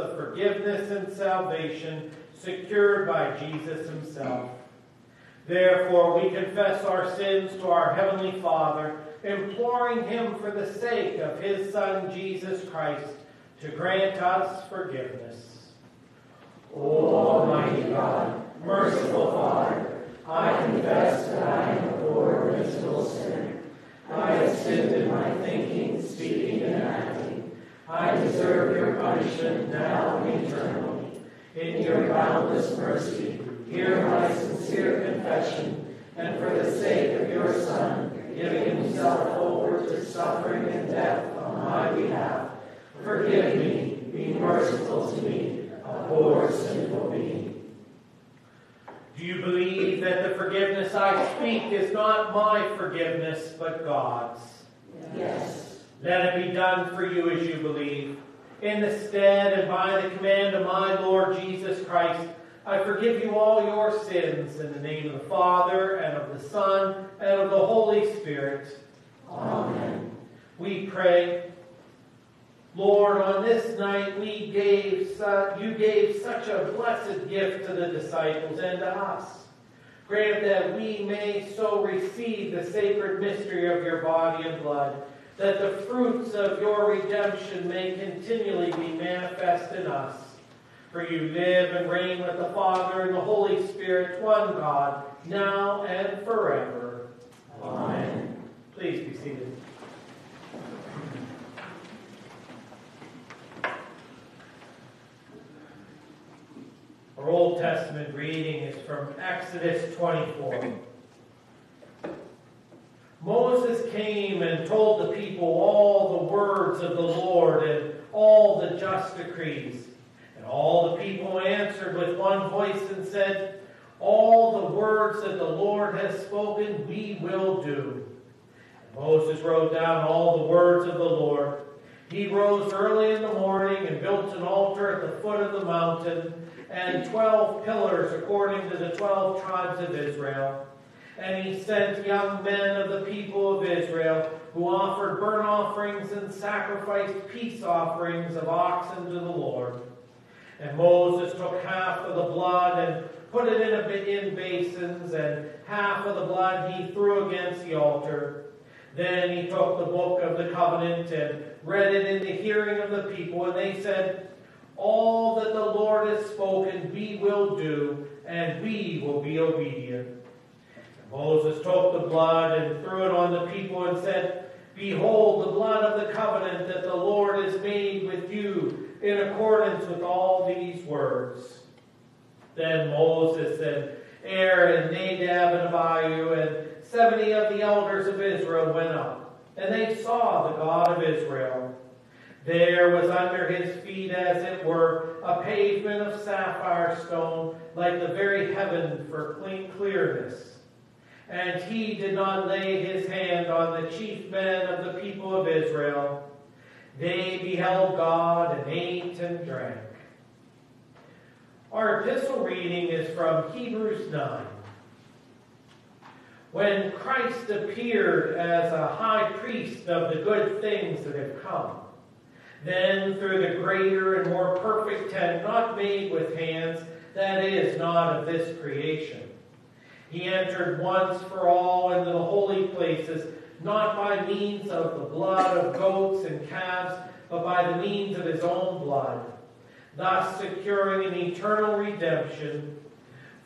of forgiveness and salvation secured by Jesus himself. Therefore, we confess our sins to our Heavenly Father, imploring him for the sake of his Son, Jesus Christ, to grant us forgiveness. O Almighty God, merciful Father, I confess that I am a poor, miserable sinner. I have sinned in my thinking, speaking, and acting. I deserve your punishment now and eternally. In your boundless mercy, hear my sincere confession, and for the sake of your Son, giving himself over to suffering and death on my behalf, forgive me, be merciful to me, a poor, sinful being. Do you believe that the forgiveness I speak is not my forgiveness, but God's? Yes. Let it be done for you as you believe. In the stead and by the command of my Lord Jesus Christ, I forgive you all your sins in the name of the Father, and of the Son, and of the Holy Spirit. Amen. We pray. Lord, on this night we gave su- you gave such a blessed gift to the disciples and to us. Grant that we may so receive the sacred mystery of your body and blood, that the fruits of your redemption may continually be manifest in us. For you live and reign with the Father and the Holy Spirit, one God, now and forever. Amen. Please be seated. Our Old Testament reading is from Exodus 24. Moses came and told the people all the words of the Lord and all the just decrees. And all the people answered with one voice and said, All the words that the Lord has spoken, we will do. And Moses wrote down all the words of the Lord. He rose early in the morning and built an altar at the foot of the mountain and twelve pillars according to the twelve tribes of Israel. And he sent young men of the people of Israel who offered burnt offerings and sacrificed peace offerings of oxen to the Lord. And Moses took half of the blood and put it in, a, in basins, and half of the blood he threw against the altar. Then he took the book of the covenant and read it in the hearing of the people, and they said, All that the Lord has spoken we will do, and we will be obedient. Moses took the blood and threw it on the people and said, Behold, the blood of the covenant that the Lord has made with you in accordance with all these words. Then Moses and Aaron, and Nadab, and Abihu, and seventy of the elders of Israel went up, and they saw the God of Israel. There was under his feet, as it were, a pavement of sapphire stone, like the very heaven for clean clearness. And he did not lay his hand on the chief men of the people of Israel. They beheld God and ate and drank. Our epistle reading is from Hebrews 9. When Christ appeared as a high priest of the good things that have come, then through the greater and more perfect tent not made with hands, that is, not of this creation, he entered once for all into the holy places, not by means of the blood of goats and calves, but by the means of his own blood, thus securing an eternal redemption.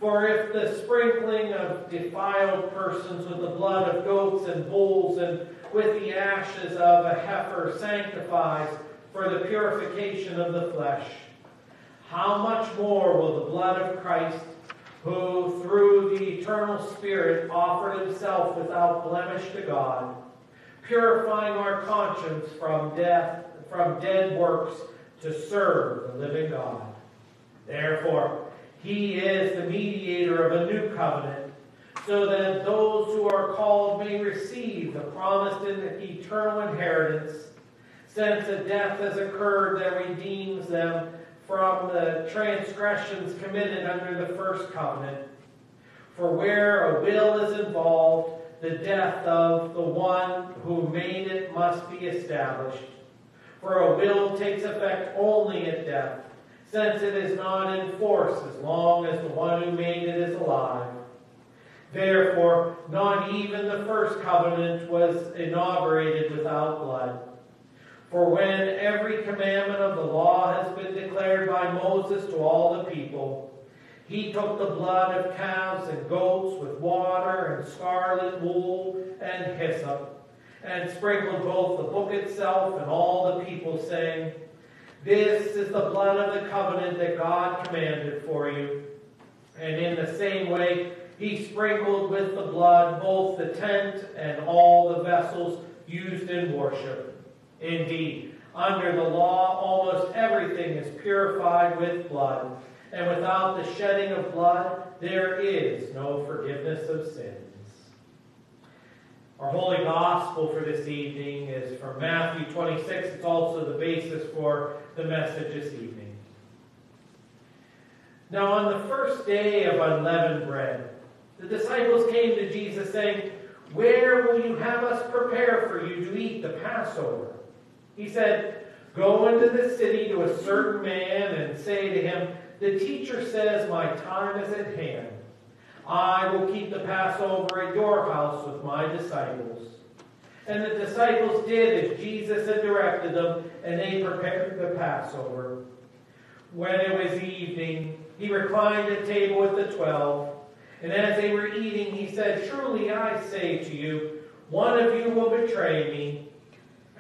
For if the sprinkling of defiled persons with the blood of goats and bulls and with the ashes of a heifer sanctifies for the purification of the flesh, how much more will the blood of Christ, who through the eternal Spirit offered himself without blemish to God, purifying our conscience from death from dead works to serve the living God. Therefore, he is the mediator of a new covenant, so that those who are called may receive the promised eternal inheritance, since a death has occurred that redeems them from the transgressions committed under the first covenant. For where a will is involved, the death of the one who made it must be established. For a will takes effect only at death, since it is not in force as long as the one who made it is alive. Therefore, not even the first covenant was inaugurated without blood. For when every commandment of the law has been declared by Moses to all the people, he took the blood of calves and goats with water and scarlet wool and hyssop, and sprinkled both the book itself and all the people, saying, This is the blood of the covenant that God commanded for you. And in the same way, he sprinkled with the blood both the tent and all the vessels used in worship. Indeed, under the law, almost everything is purified with blood, and without the shedding of blood, there is no forgiveness of sins. Our holy gospel for this evening is from Matthew 26. It's also the basis for the message this evening. Now, on the first day of unleavened bread, the disciples came to Jesus saying, Where will you have us prepare for you to eat the Passover? He said, Go into the city to a certain man and say to him, The teacher says, My time is at hand. I will keep the Passover at your house with my disciples. And the disciples did as Jesus had directed them, and they prepared the Passover. When it was evening, he reclined at table with the twelve. And as they were eating, he said, Truly I say to you, one of you will betray me.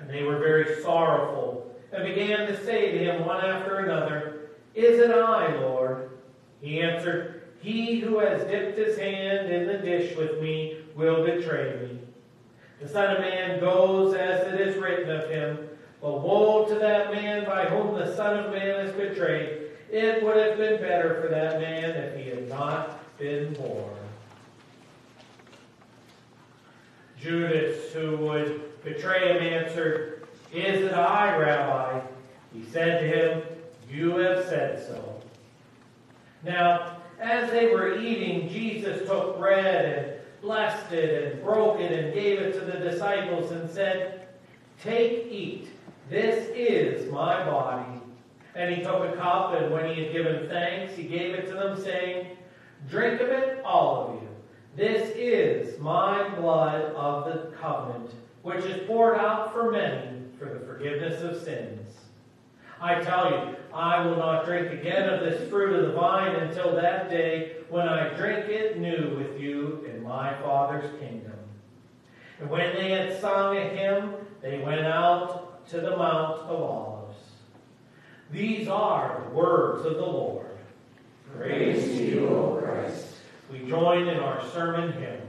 And they were very sorrowful, and began to say to him one after another, Is it I, Lord? He answered, He who has dipped his hand in the dish with me will betray me. The Son of Man goes as it is written of him, but woe to that man by whom the Son of Man is betrayed. It would have been better for that man if he had not been born. Judas, who would betray him, answered, Is it I, Rabbi? He said to him, You have said so. Now, as they were eating, Jesus took bread and blessed it and broke it and gave it to the disciples and said, Take, eat. This is my body. And he took a cup, and when he had given thanks, he gave it to them, saying, Drink of it, all of you. This is my blood of the covenant, which is poured out for many for the forgiveness of sins. I tell you, I will not drink again of this fruit of the vine until that day when I drink it new with you in my Father's kingdom. And when they had sung a hymn, they went out to the Mount of Olives. These are the words of the Lord. Praise to you, O Christ. We join in our sermon hymn.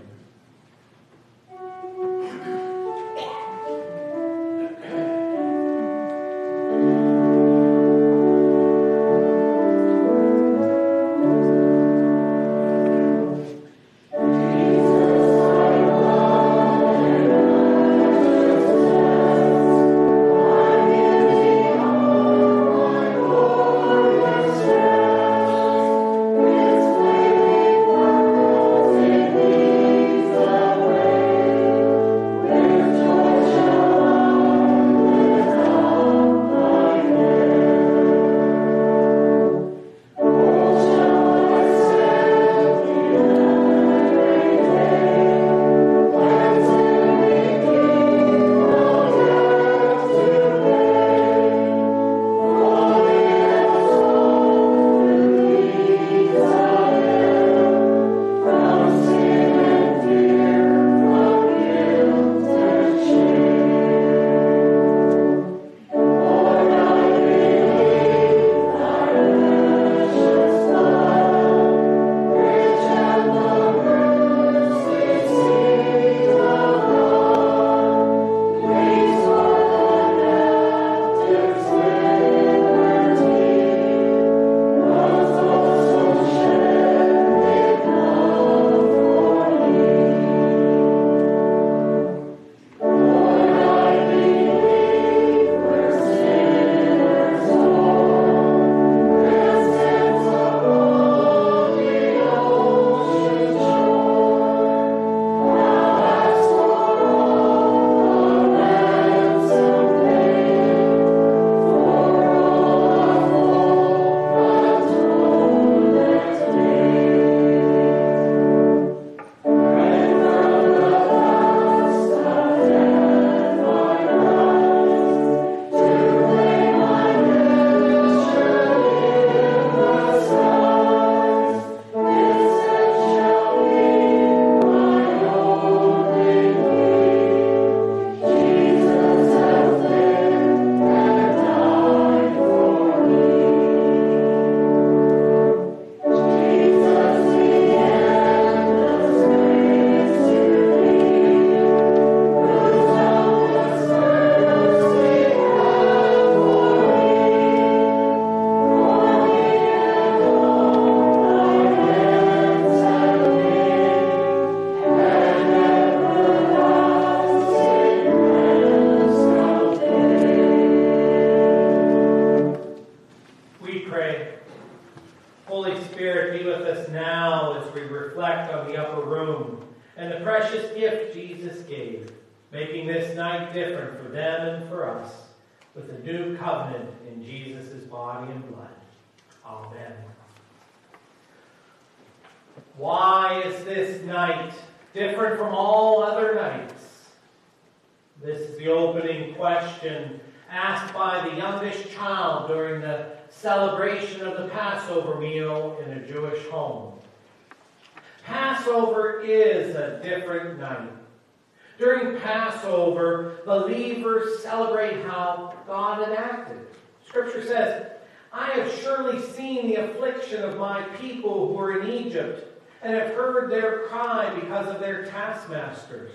People who are in Egypt, and have heard their cry because of their taskmasters.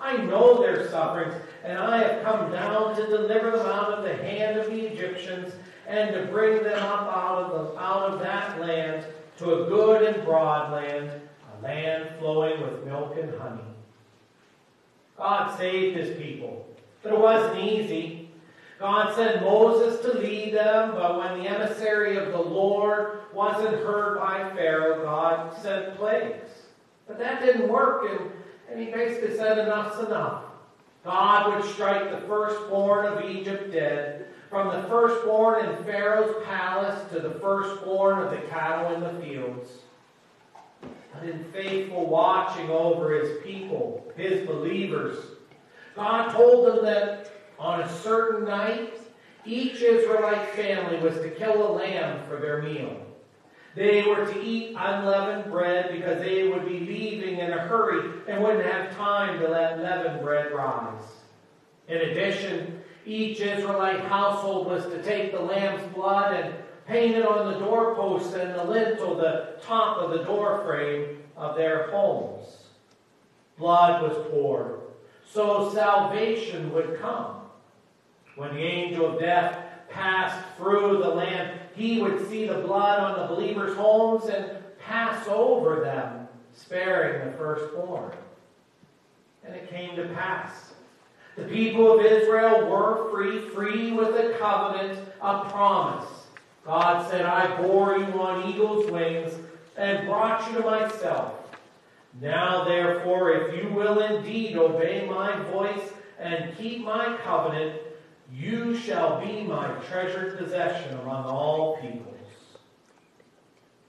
I know their sufferings, and I have come down to deliver them out of the hand of the Egyptians, and to bring them up out of, the, out of that land to a good and broad land, a land flowing with milk and honey. God saved his people, but it wasn't easy. God sent Moses to lead them, but when the emissary of the Lord wasn't heard by Pharaoh, God sent plagues. But that didn't work, and, and he basically said, enough's enough. God would strike the firstborn of Egypt dead, from the firstborn in Pharaoh's palace to the firstborn of the cattle in the fields. But in faithful watching over his people, his believers, God told them that on a certain night, each Israelite family was to kill a lamb for their meal. They were to eat unleavened bread because they would be leaving in a hurry and wouldn't have time to let leavened bread rise. In addition, each Israelite household was to take the lamb's blood and paint it on the doorposts and the lintel, the top of the doorframe of their homes. Blood was poured, so salvation would come. When the angel of death passed through the land, he would see the blood on the believers' homes and pass over them, sparing the firstborn. And it came to pass. The people of Israel were free, free with a covenant, a promise. God said, I bore you on eagle's wings and brought you to myself. Now, therefore, if you will indeed obey my voice and keep my covenant, you shall be my treasured possession among all peoples.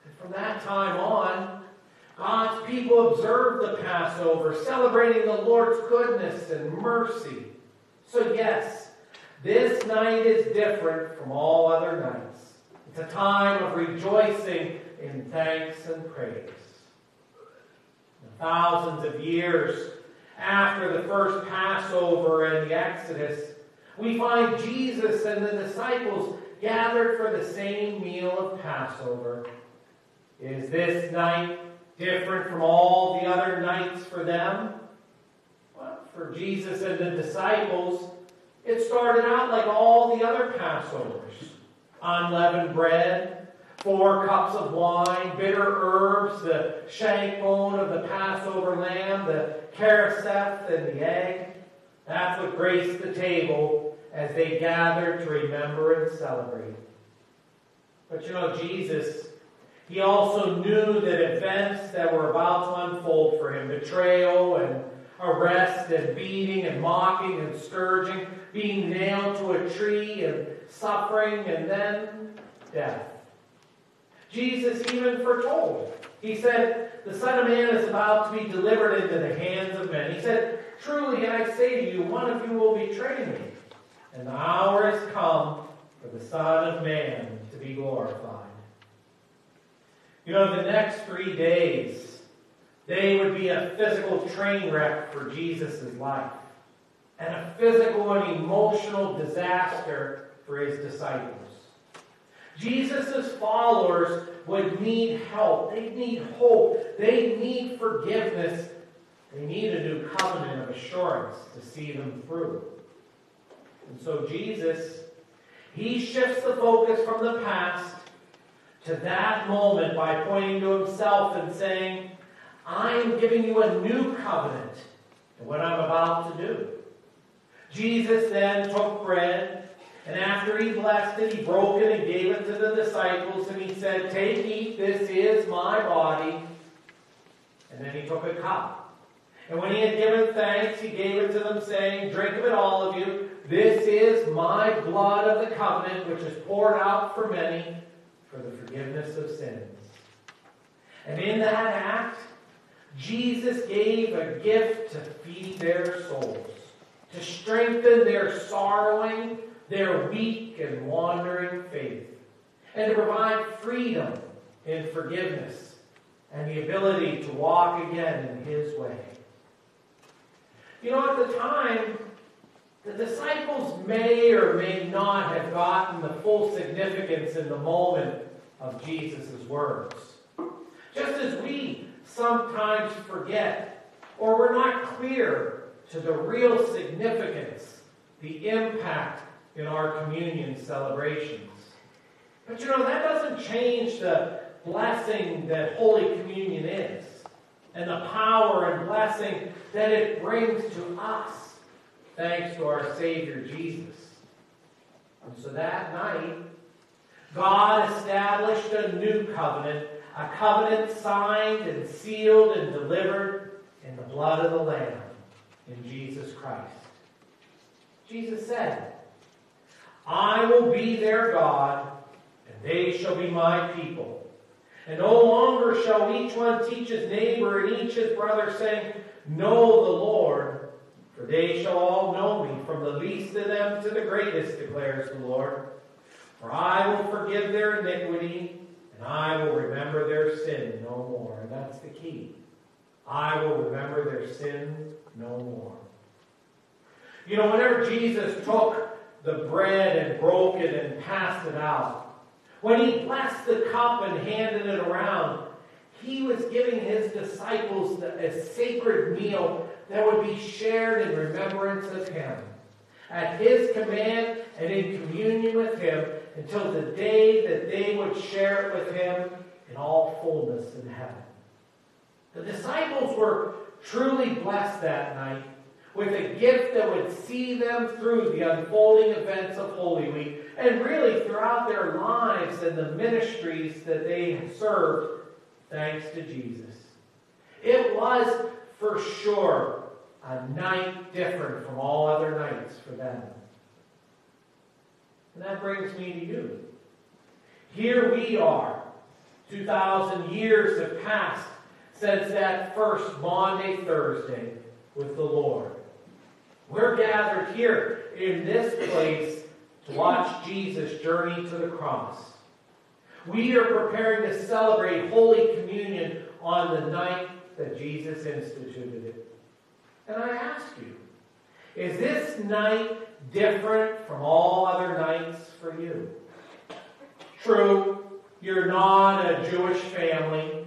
And from that time on, God's people observed the Passover, celebrating the Lord's goodness and mercy. So, yes, this night is different from all other nights. It's a time of rejoicing in thanks and praise. Thousands of years after the first Passover and the Exodus, we find Jesus and the disciples gathered for the same meal of Passover. Is this night different from all the other nights for them? Well, for Jesus and the disciples, it started out like all the other Passovers unleavened bread, four cups of wine, bitter herbs, the shank bone of the Passover lamb, the charoseth, and the egg. That's what graced the table as they gathered to remember and celebrate. But you know, Jesus, he also knew that events that were about to unfold for him betrayal and arrest and beating and mocking and scourging, being nailed to a tree and suffering and then death. Jesus even foretold. He said, The Son of Man is about to be delivered into the hands of men. He said, Truly and I say to you, one of you will betray me. And the hour has come for the Son of Man to be glorified. You know, the next three days, they would be a physical train wreck for Jesus' life, and a physical and emotional disaster for his disciples. Jesus' followers would need help. They need hope. They need forgiveness. They need a new covenant of assurance to see them through. And so Jesus, he shifts the focus from the past to that moment by pointing to himself and saying, I'm giving you a new covenant in what I'm about to do. Jesus then took bread, and after he blessed it, he broke it and gave it to the disciples, and he said, Take, eat, this is my body. And then he took a cup. And when he had given thanks, he gave it to them, saying, Drink of it, all of you. This is my blood of the covenant, which is poured out for many for the forgiveness of sins. And in that act, Jesus gave a gift to feed their souls, to strengthen their sorrowing, their weak and wandering faith, and to provide freedom in forgiveness and the ability to walk again in His way. You know, at the time, the disciples may or may not have gotten the full significance in the moment of Jesus' words. Just as we sometimes forget or we're not clear to the real significance, the impact in our communion celebrations. But you know, that doesn't change the blessing that Holy Communion is and the power and blessing that it brings to us thanks to our Savior Jesus. And so that night, God established a new covenant, a covenant signed and sealed and delivered in the blood of the Lamb in Jesus Christ. Jesus said, I will be their God, and they shall be my people. And no longer shall each one teach his neighbor and each his brother, saying, Know the Lord, for they shall all know me, from the least of them to the greatest, declares the Lord. For I will forgive their iniquity, and I will remember their sin no more. And that's the key. I will remember their sin no more. You know, whenever Jesus took the bread and broke it and passed it out, when he blessed the cup and handed it around, he was giving his disciples a sacred meal that would be shared in remembrance of him. At his command and in communion with him until the day that they would share it with him in all fullness in heaven. The disciples were truly blessed that night with a gift that would see them through the unfolding events of Holy Week and really throughout their lives and the ministries that they served, thanks to Jesus. It was for sure a night different from all other nights for them. And that brings me to you. Here we are. 2,000 years have passed since that first Maundy, Thursday with the Lord. We're gathered here in this place to watch Jesus journey to the cross. We are preparing to celebrate Holy Communion on the night that Jesus instituted it. And I ask you, is this night different from all other nights for you? True, you're not a Jewish family.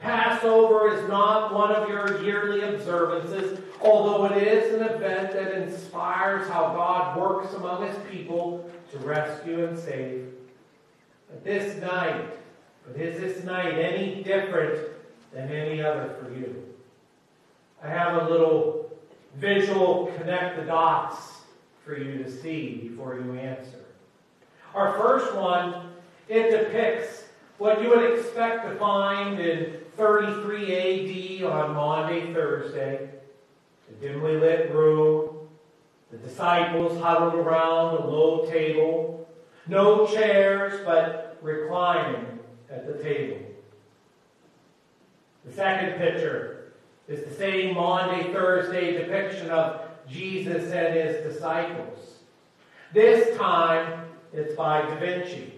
Passover is not one of your yearly observances, although it is an event that inspires how God works among his people to rescue and save. But this night, but is this night any different than any other for you? I have a little visual connect the dots for you to see before you answer. Our first one, it depicts what you would expect to find in 33 AD on Maundy, Thursday. The dimly lit room, the disciples huddled around a low table, no chairs, but reclining at the table. The second picture is the same Maundy, Thursday depiction of Jesus and his disciples. This time, it's by Da Vinci.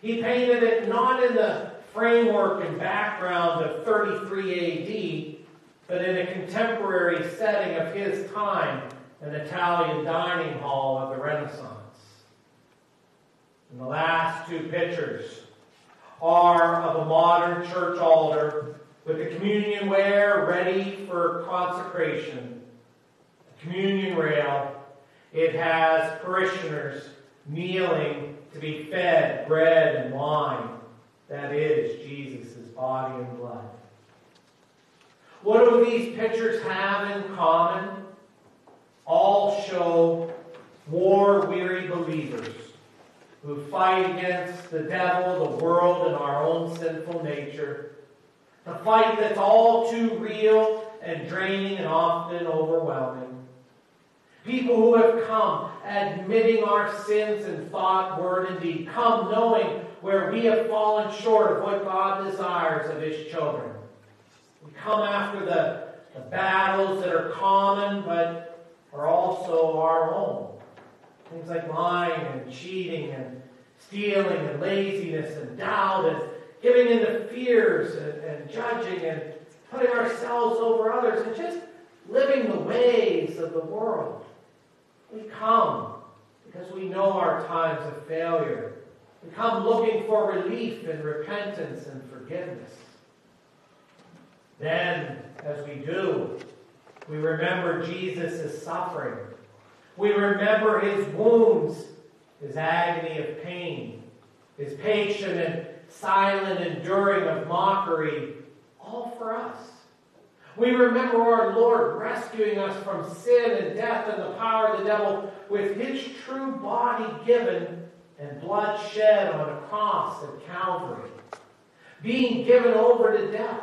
He painted it not in the framework and background of 33 AD, but in a contemporary setting of his time, an Italian dining hall of the Renaissance. And the last two pictures are of a modern church altar with the communion ware ready for consecration. A communion rail. It has parishioners kneeling to be fed bread and wine. That is Jesus' body and blood. What do these pictures have in common? All show war weary believers who fight against the devil, the world, and our own sinful nature. The fight that's all too real and draining and often overwhelming. People who have come admitting our sins in thought, word, and deed. Come knowing where we have fallen short of what God desires of His children. We come after the, the battles that are common but are also our own. Things like lying and cheating and stealing and laziness and doubt and giving into fears and, and judging and putting ourselves over others and just living the ways of the world. We come because we know our times of failure. We come looking for relief and repentance and forgiveness. Then, as we do, we remember Jesus' suffering. We remember his wounds, his agony of pain, his patient and silent enduring of mockery, all for us. We remember our Lord rescuing us from sin and death and the power of the devil with his true body given and blood shed on a cross at Calvary, being given over to death,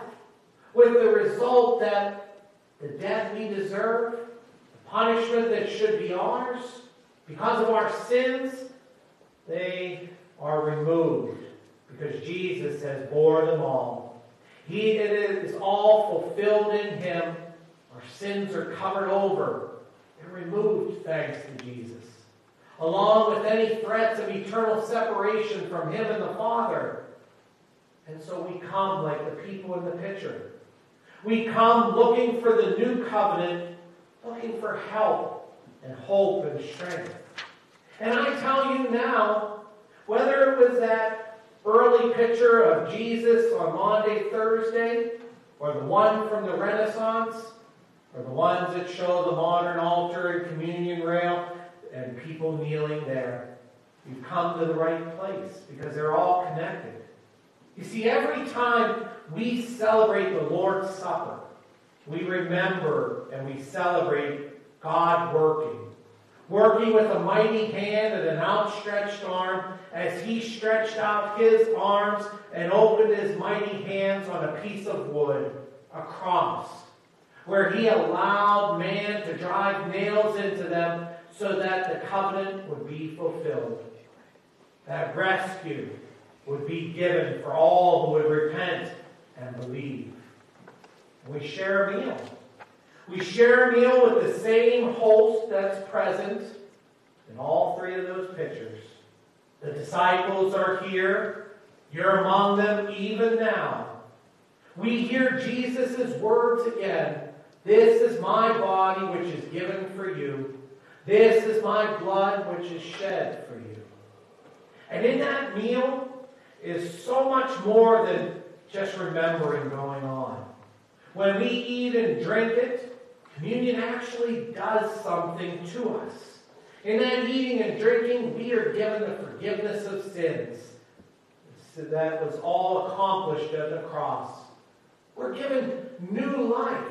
with the result that the death we deserve, the punishment that should be ours, because of our sins, they are removed because Jesus has bore them all. He it is all fulfilled in him. Our sins are covered over and removed thanks to Jesus. Along with any threats of eternal separation from him and the Father. And so we come like the people in the picture. We come looking for the new covenant, looking for help and hope and strength. And I tell you now, whether it was that early picture of Jesus on Maundy, Thursday, or the one from the Renaissance, or the ones that show the modern altar and communion rail and people kneeling there, you've come to the right place because they're all connected. You see, every time we celebrate the Lord's Supper, we remember and we celebrate God working. Working with a mighty hand and an outstretched arm as he stretched out his arms and opened his mighty hands on a piece of wood, a cross, where he allowed man to drive nails into them so that the covenant would be fulfilled. That rescue would be given for all who would repent and believe. We share a meal. We share a meal with the same host that's present in all three of those pictures. The disciples are here. You're among them even now. We hear Jesus' words again. This is my body which is given for you. This is my blood which is shed for you. And in that meal is so much more than just remembering going on. When we eat and drink it, communion actually does something to us. In that eating and drinking, we are given the forgiveness of sins. So that was all accomplished at the cross. We're given new life.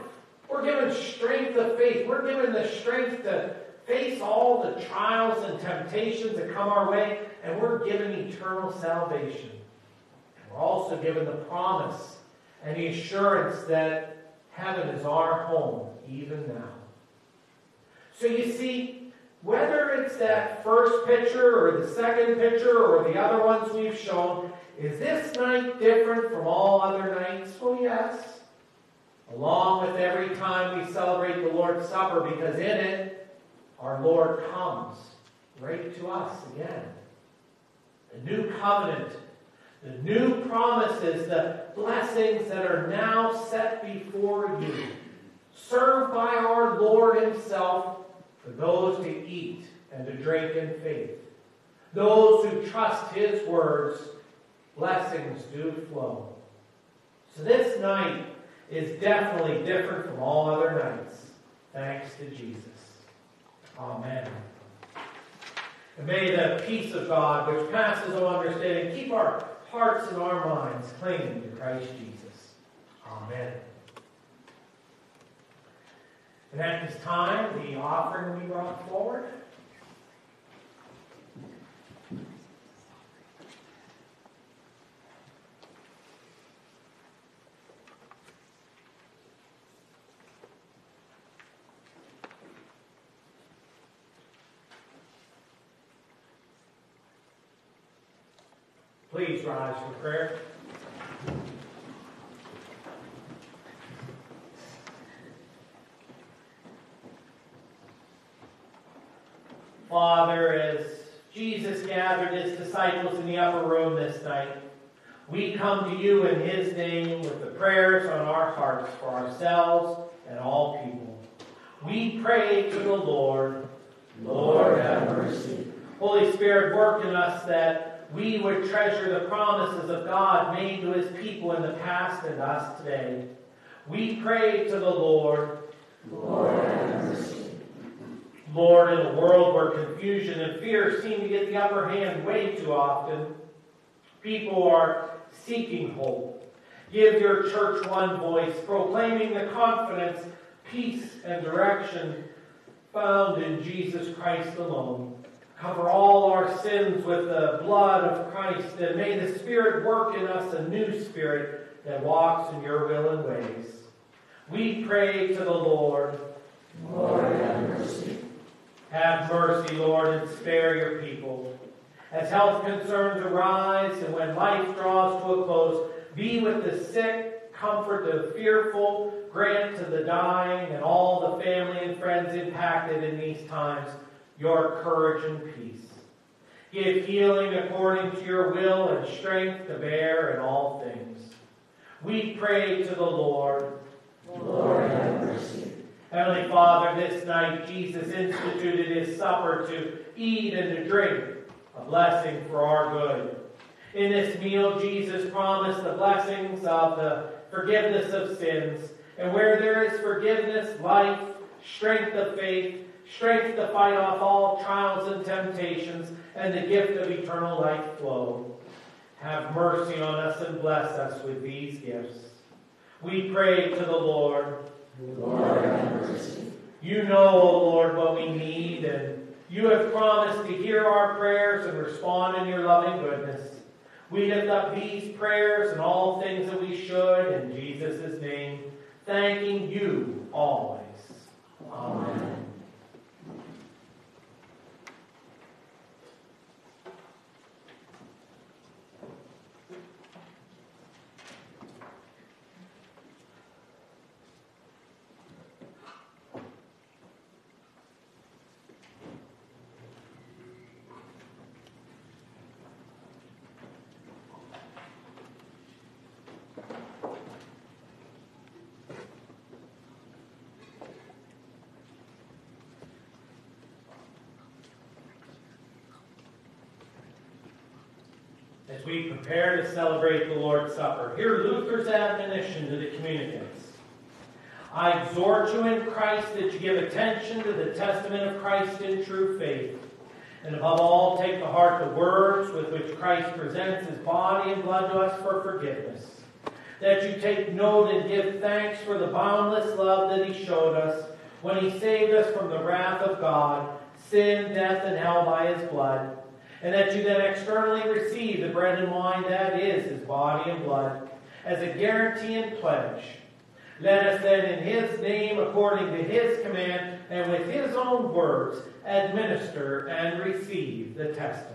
We're given strength of faith. We're given the strength to face all the trials and temptations that come our way, and we're given eternal salvation. And we're also given the promise and the assurance that heaven is our home even now. So you see, whether it's that first picture or the second picture or the other ones we've shown, is this night different from all other nights? Well, yes. Along with every time we celebrate the Lord's Supper, because in it, our Lord comes right to us again. The new covenant, the new promises, the blessings that are now set before you, served by our Lord Himself for those to eat and to drink in faith. Those who trust His words, blessings do flow. So this night is definitely different from all other nights, thanks to Jesus. Amen. And may the peace of God, which passes all understanding, keep our hearts and our minds clinging to Christ Jesus. Amen. And at this time, the offering will be brought forward. Please rise for prayer. Father, as Jesus gathered his disciples in the upper room this night, we come to you in his name with the prayers on our hearts for ourselves and all people. We pray to the Lord. Lord, have mercy. Holy Spirit, work in us that we would treasure the promises of God made to his people in the past and us today. We pray to the Lord. Lord. Lord, in a world where confusion and fear seem to get the upper hand way too often, people are seeking hope. Give your church one voice, proclaiming the confidence, peace, and direction found in Jesus Christ alone. Cover all our sins with the blood of Christ, and may the Spirit work in us a new spirit that walks in your will and ways. We pray to the Lord. Lord, have mercy. Have mercy, Lord, and spare your people. As health concerns arise and when life draws to a close, be with the sick, comfort the fearful, grant to the dying and all the family and friends impacted in these times your courage and peace. Give healing according to your will and strength to bear in all things. We pray to the Lord. Lord, have mercy. Heavenly Father, this night Jesus instituted his supper to eat and to drink, a blessing for our good. In this meal, Jesus promised the blessings of the forgiveness of sins. And where there is forgiveness, life, strength of faith, strength to fight off all trials and temptations, and the gift of eternal life flow. Have mercy on us and bless us with these gifts. We pray to the Lord. You know, O Lord, what we need, and you have promised to hear our prayers and respond in your loving goodness. We lift up these prayers and all things that we should in Jesus' name, thanking you always. Amen. As we prepare to celebrate the Lord's Supper, hear Luther's admonition to the communicants. I exhort you in Christ that you give attention to the testament of Christ in true faith. And above all, take to heart the words with which Christ presents his body and blood to us for forgiveness. That you take note and give thanks for the boundless love that he showed us when he saved us from the wrath of God, sin, death, and hell by his blood. And that you then externally receive the bread and wine that is his body and blood as a guarantee and pledge. Let us then, in his name, according to his command, and with his own words, administer and receive the testaments.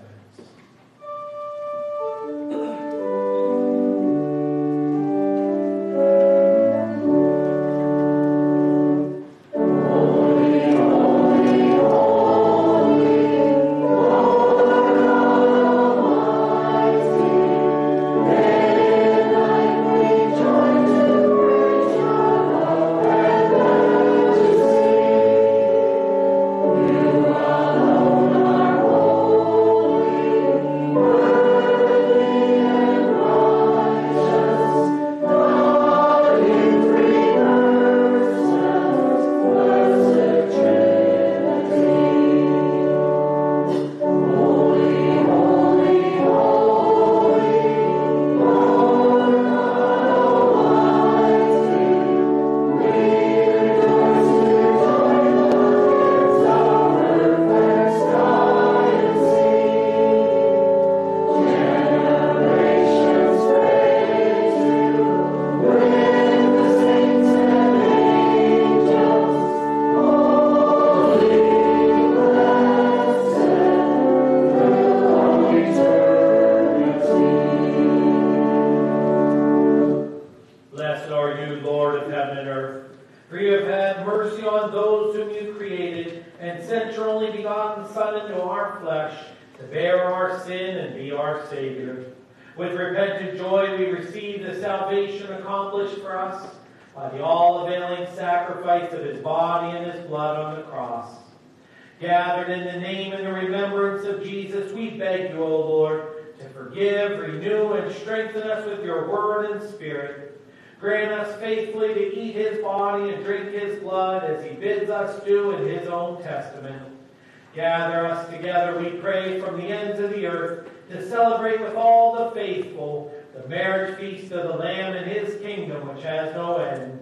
Gather us together, we pray, from the ends of the earth to celebrate with all the faithful the marriage feast of the Lamb and his kingdom, which has no end.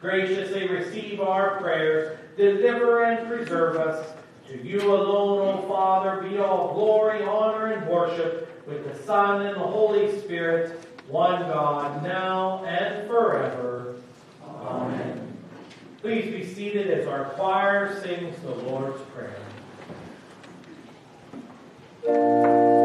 Graciously receive our prayers, deliver and preserve us. To you alone, O Father, be all glory, honor, and worship with the Son and the Holy Spirit, one God, now and forever. Amen. Please be seated as our choir sings the Lord's Prayer. Thank you.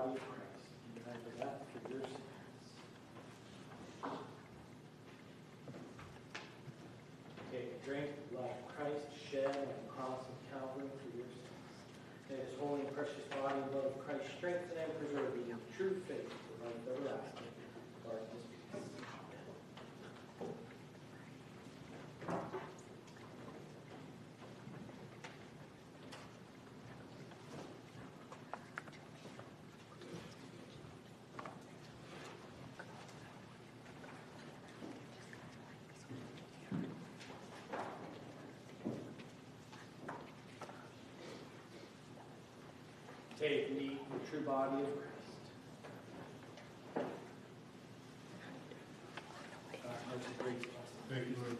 Body of Christ. Remember that for your sins. Take a drink of the blood of Christ shed on the cross of Calvary for your sins. May his holy and precious body and blood of Christ strengthen and preserve you in true faith for life everlasting. Guard his peace. Amen. Take and eat the true body of Christ. Thank you, Lord,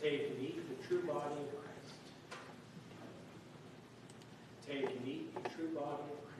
Take and eat the true body of Christ. Take and eat the true body of Christ.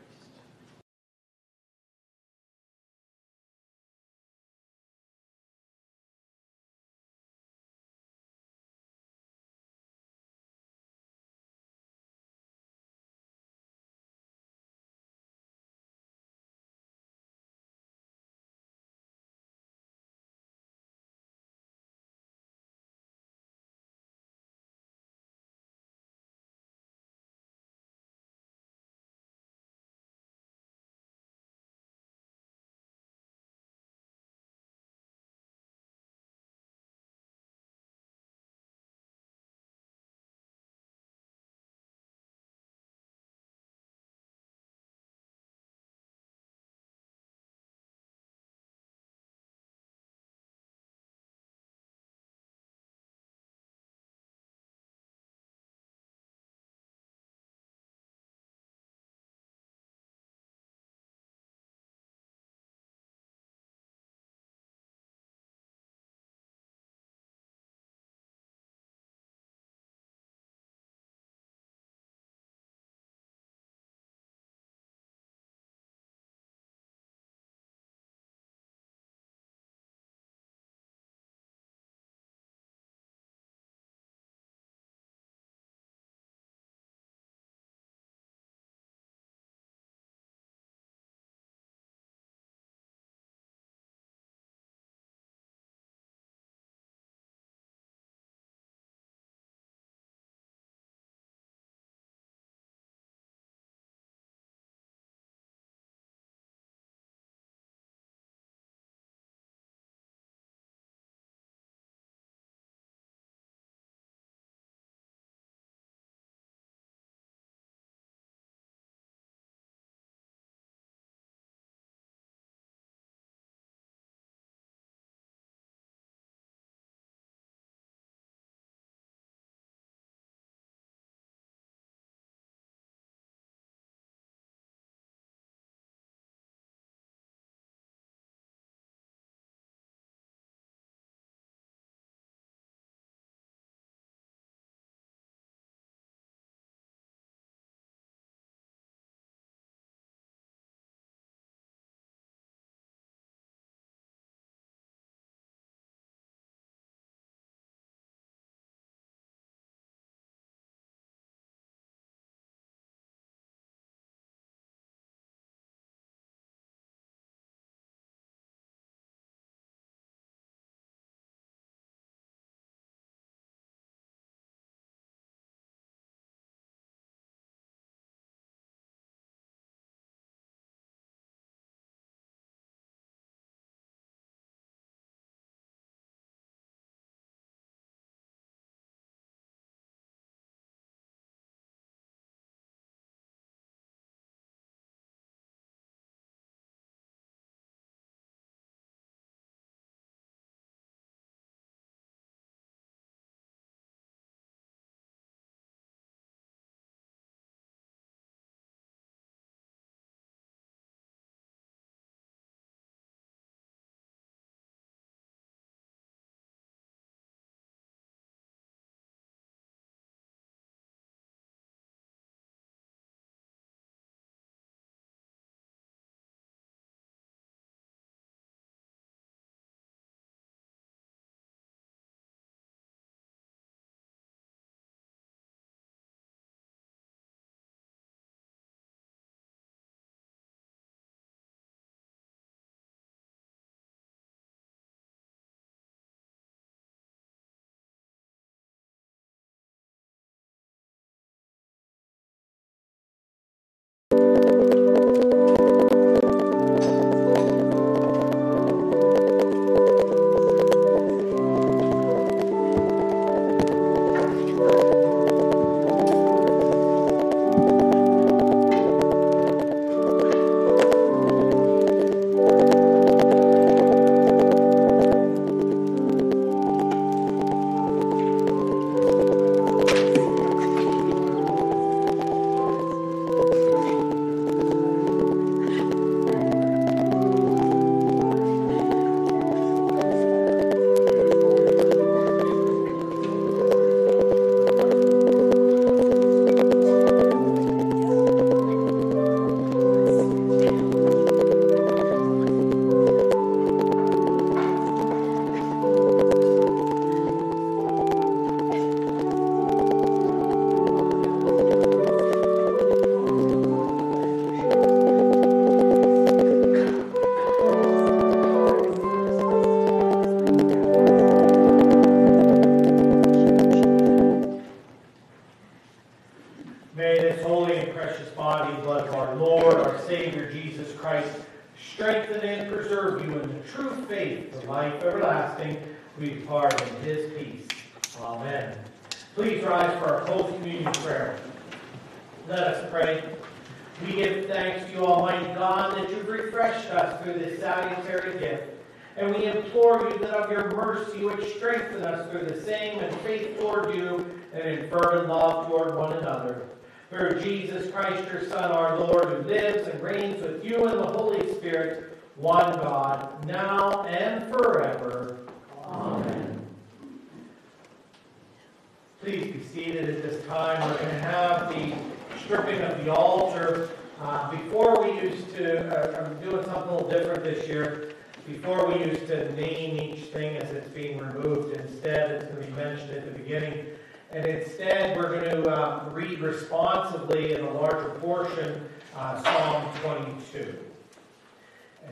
Please be seated at this time. We're going to have the stripping of the altar. Uh, before we used to, uh, I'm doing something a little different this year. Before we used to name each thing as it's being removed. Instead, it's going to be mentioned at the beginning. And instead, we're going to uh, read responsively in a larger portion uh, Psalm 22.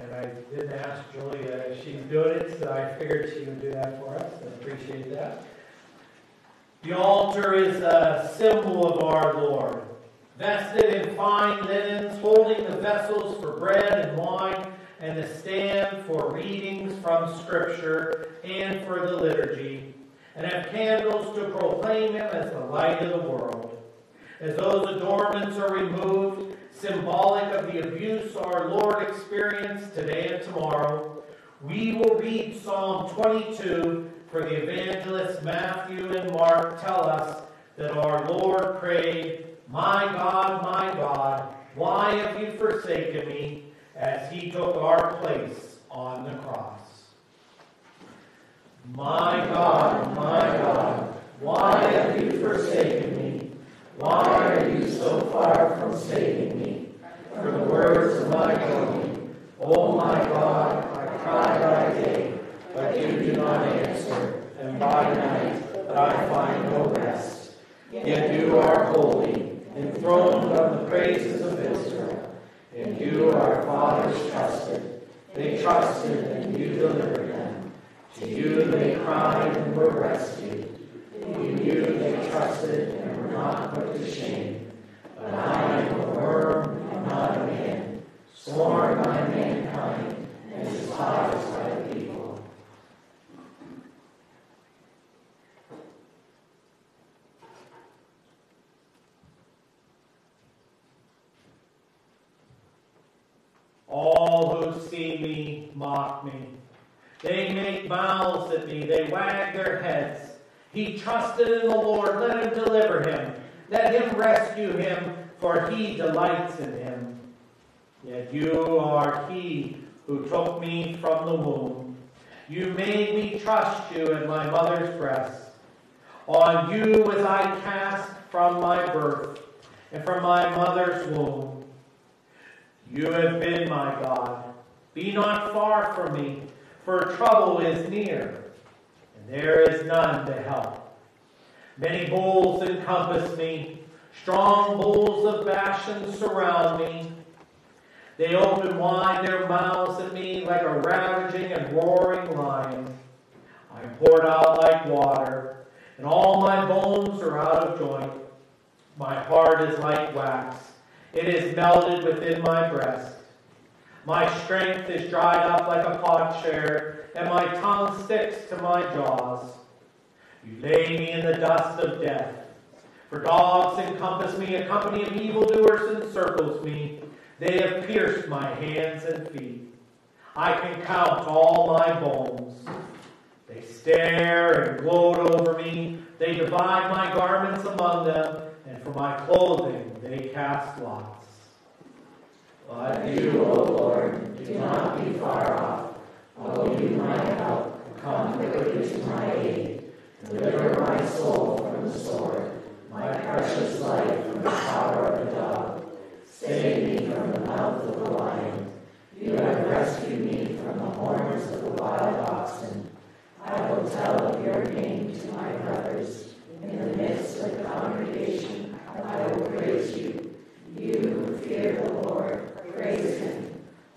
And I didn't ask Julia if she's doing it, so I figured she would do that for us. I appreciate that. The altar is a symbol of our Lord, vested in fine linens, holding the vessels for bread and wine, and the stand for readings from Scripture and for the liturgy, and have candles to proclaim Him as the light of the world. As those adornments are removed, symbolic of the abuse our Lord experienced today and tomorrow, we will read Psalm 22 for the evangelists Matthew and Mark tell us that our Lord prayed, My God, my God, why have you forsaken me? as he took our place on the cross. My God, my God, why have you forsaken me? Why are you so far from saving me? For the words of my groaning, oh my God, I cry by day, but you do not answer, and by night, I find no rest. Yet you are holy, enthroned on the praises of Israel. and you our fathers trusted. They trusted and you delivered them. To you they cried and were rescued. In you they trusted and were not put to shame. But I am a worm and not a man, scorned by mankind and despised by the people. All who see me mock me. They make mouths at me. They wag their heads. He trusted in the Lord. Let him deliver him. Let him rescue him, for he delights in him. Yet you are he who took me from the womb. You made me trust you in my mother's breast. On you was I cast from my birth and from my mother's womb. You have been my God. Be not far from me, for trouble is near, and there is none to help. Many bulls encompass me, strong bulls of Bashan surround me. They open wide their mouths at me like a ravaging and roaring lion. I am poured out like water, and all my bones are out of joint. My heart is like wax it is melted within my breast. My strength is dried up like a potsherd, and my tongue sticks to my jaws. You lay me in the dust of death. For dogs encompass me, a company of evildoers encircles me. They have pierced my hands and feet. I can count all my bones. They stare and gloat over me. They divide my garments among them for my clothing they cast lots. But you, O Lord, do not be far off. O you, my help, come quickly to my aid. Deliver my soul from the sword, my precious life from the power of the dog. Save me from the mouth of the lion. You have rescued me from the horns of the wild oxen. I will tell of your name to my brothers. In the midst of the congregation, I will praise you. You who fear the Lord, praise him.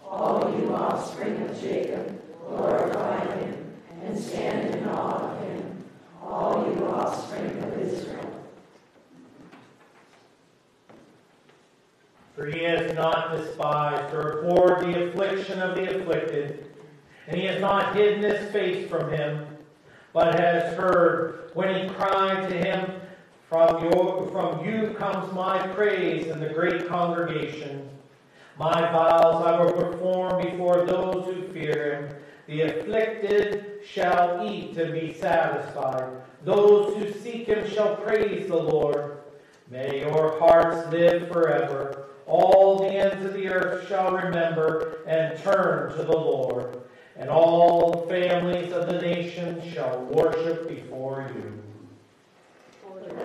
All you offspring of Jacob, glorify him and stand in awe of him. All you offspring of Israel. For he has not despised or abhorred the affliction of the afflicted, and he has not hidden his face from him, but has heard when he cried to him, From, your, from you comes my praise in the great congregation. My vows I will perform before those who fear him. The afflicted shall eat and be satisfied. Those who seek him shall praise the Lord. May your hearts live forever. All the ends of the earth shall remember and turn to the Lord, and all families of the nations shall worship before you.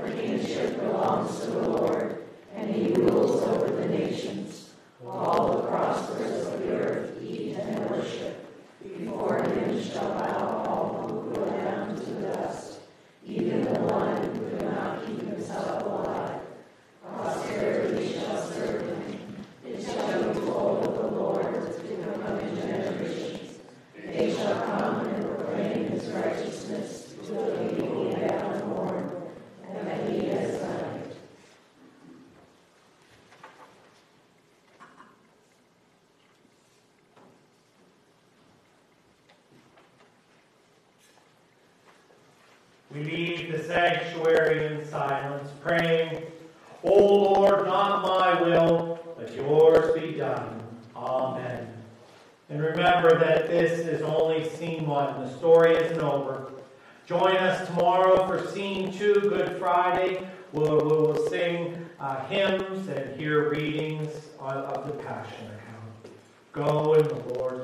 The kingship belongs to the Lord, and he rules over the nations. All the prosperous of the earth eat and worship. Before him shall bow all who go down to the dust, even the one who cannot keep himself alive. Prosperity shall serve him. It shall be told of the Lord to the coming generations. They shall come and proclaim his righteousness to the people who have no horn, and that he has done it. We leave the sanctuary in silence, praying, O Lord, not my will, but yours be done. Amen. And remember that this is only scene one. The story isn't over. Join us tomorrow for scene two, Good Friday. We'll, we'll sing uh, hymns and hear readings of the Passion account. Go in the peace.